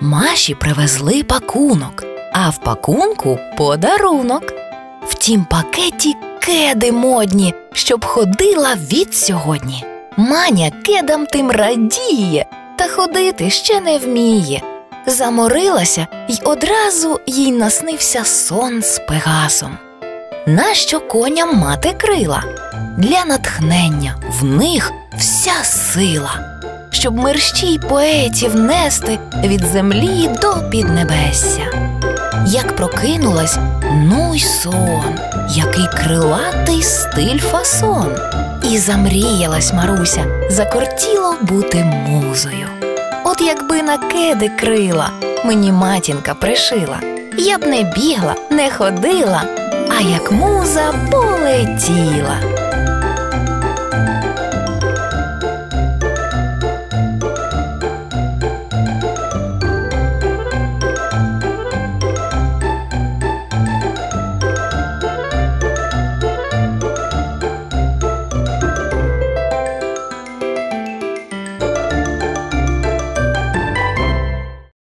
Маші привезли пакунок, а в пакунку подарунок. В тім пакеті кеди модні, щоб ходила від сьогодні. Маня кедам тим радіє, та ходити ще не вміє. Заморилася й одразу їй наснився сон з пегасом. Нащо коням мати крила? Для натхнення в них вся сила щоб мерщій поетів нести від землі до піднебесся. Як прокинулась, ну й сон, який крилатий стиль фасон, і замріялась Маруся, закортіло бути музою. От якби на кеди крила мені матінка пришила, я б не бігла, не ходила, а як муза полетіла.